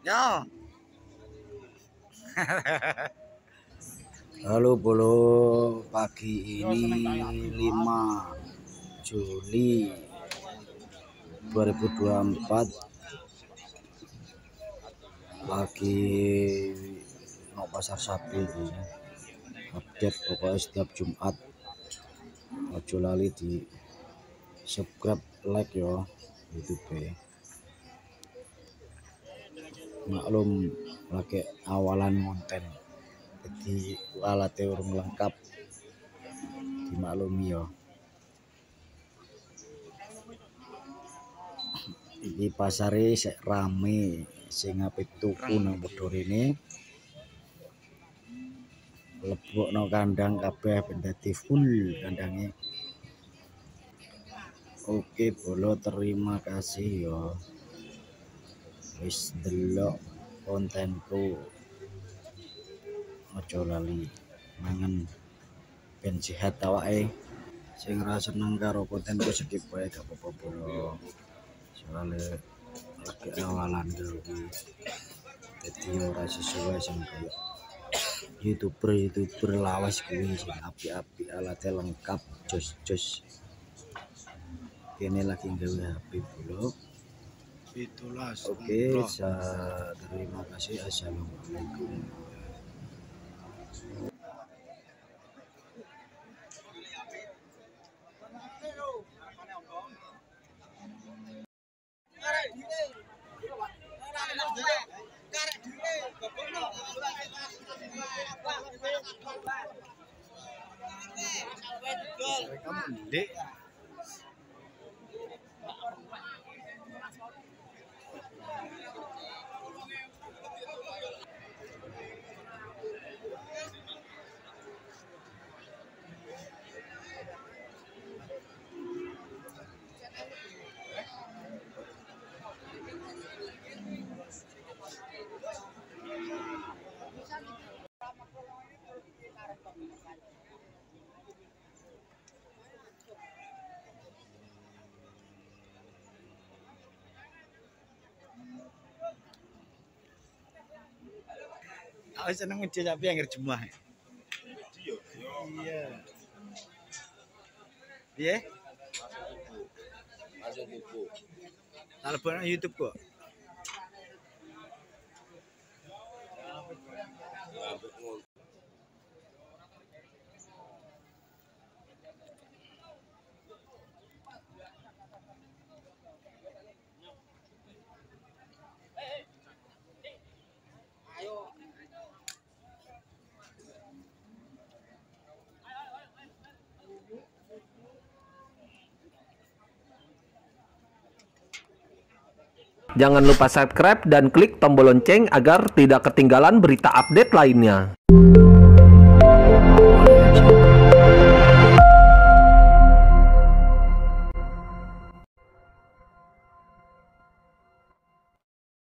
Ya. Halo bolo. Pagi ini 5 Juli 2024 lagi mau pasar sapi ini. Update pokoknya setiap Jumat. Ojo lali di subscribe like yo YouTube maklum lagi awalan konten jadi alatnya urung lengkap dimaklumi ya iki pasare sik rame sing ape tuku nang bodor ini. Lebokno kandang kabeh bendati full kandangnya oke bolo terima kasih ya wis delok kontenku. Aja lali mangan ben sehat awake. Sing ora seneng karo kontenku skip wae gak apa-apa. Soalnya lagi awalan dulu jadi ora sesuai sing youtuber youtuber lawas kuwi sing api-api alatnya lengkap jos jos kene lagi gawe HP dulu 17 oke saya terima kasih. Assalamualaikum. Aku seneng ngejel tapi yang jemah. Iya. Iya. Telepon YouTube kok. Jangan lupa subscribe dan klik tombol lonceng agar tidak ketinggalan berita update lainnya.